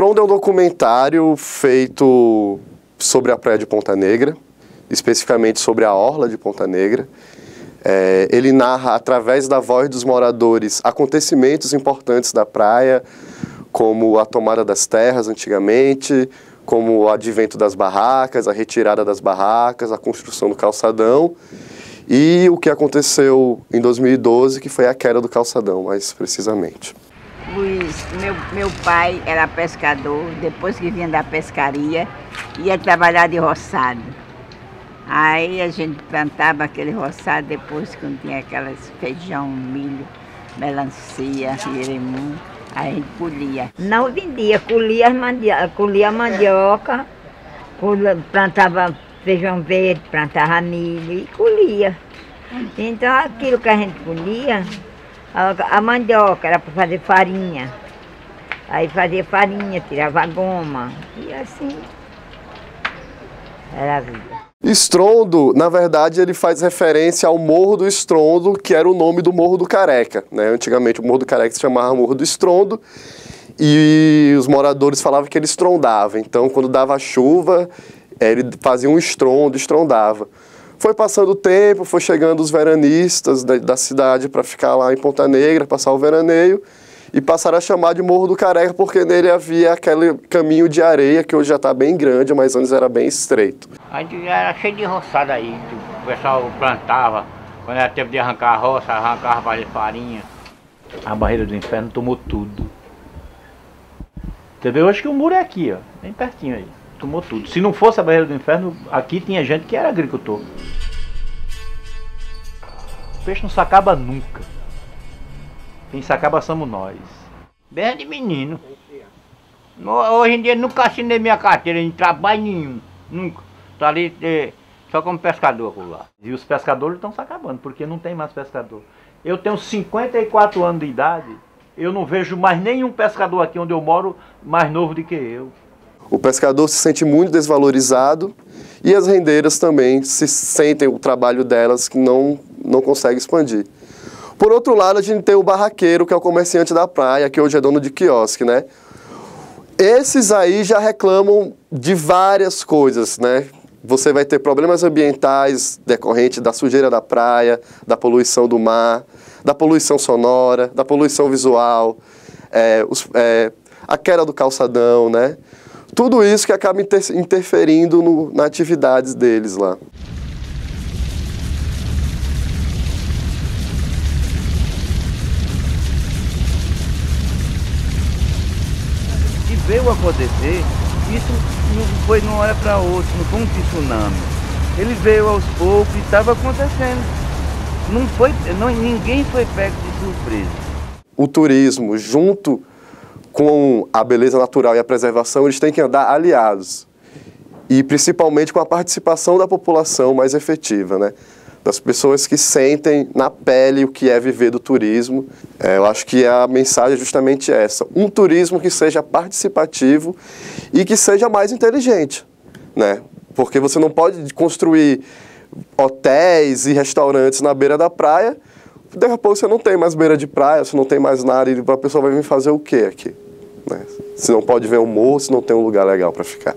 Estrondo é um documentário feito sobre a praia de Ponta Negra, especificamente sobre a orla de Ponta Negra. É, ele narra, através da voz dos moradores, acontecimentos importantes da praia, como a tomada das terras antigamente, como o advento das barracas, a retirada das barracas, a construção do calçadão e o que aconteceu em 2012, que foi a queda do calçadão, mais precisamente. Luiz, meu, meu pai era pescador, depois que vinha da pescaria, ia trabalhar de roçado. Aí a gente plantava aquele roçado, depois quando tinha aquelas feijão, milho, melancia, jeremum, aí a gente colhia. Não vendia, colhia, mandioca, colhia mandioca, plantava feijão verde, plantava milho e colhia. Então aquilo que a gente colhia, a, a mandioca era para fazer farinha. Aí fazia farinha, tirava goma. E assim era a vida. Estrondo, na verdade, ele faz referência ao Morro do Estrondo, que era o nome do Morro do Careca. Né? Antigamente o Morro do Careca se chamava Morro do Estrondo e os moradores falavam que ele estrondava. Então, quando dava chuva, ele fazia um estrondo, estrondava. Foi passando o tempo, foi chegando os veranistas da, da cidade para ficar lá em Ponta Negra, passar o veraneio, e passaram a chamar de Morro do Careca porque nele havia aquele caminho de areia que hoje já está bem grande, mas antes era bem estreito. A gente era cheio de roçada aí, o pessoal plantava, quando era tempo de arrancar a roça, arrancava para farinha. A barreira do inferno tomou tudo. Você vê hoje que o muro é aqui, ó, bem pertinho aí tomou tudo. Se não fosse a barreira do inferno, aqui tinha gente que era agricultor. O peixe não se acaba nunca. Quem se acaba somos nós. Bem de menino. Hoje em dia nunca assinei minha carteira em trabalho nenhum. Nunca. Tô ali é, só como pescador por lá. E os pescadores estão se acabando, porque não tem mais pescador. Eu tenho 54 anos de idade, eu não vejo mais nenhum pescador aqui onde eu moro mais novo do que eu. O pescador se sente muito desvalorizado e as rendeiras também se sentem o trabalho delas que não, não consegue expandir. Por outro lado, a gente tem o barraqueiro, que é o comerciante da praia, que hoje é dono de quiosque, né? Esses aí já reclamam de várias coisas, né? Você vai ter problemas ambientais decorrentes da sujeira da praia, da poluição do mar, da poluição sonora, da poluição visual, é, os, é, a queda do calçadão, né? Tudo isso que acaba inter interferindo no, na atividades deles lá. Acontecer, isso não foi de uma hora para outra, não foi um tsunami. Ele veio aos poucos e estava acontecendo. Não foi, não, ninguém foi pego de surpresa. O turismo, junto com a beleza natural e a preservação, eles têm que andar aliados. E principalmente com a participação da população mais efetiva, né? Das pessoas que sentem na pele o que é viver do turismo. É, eu acho que a mensagem é justamente essa: um turismo que seja participativo e que seja mais inteligente, né? Porque você não pode construir hotéis e restaurantes na beira da praia Daqui a você não tem mais beira de praia, você não tem mais nada, e a pessoa vai vir fazer o quê aqui? Né? Se não pode ver um morro, se não tem um lugar legal para ficar.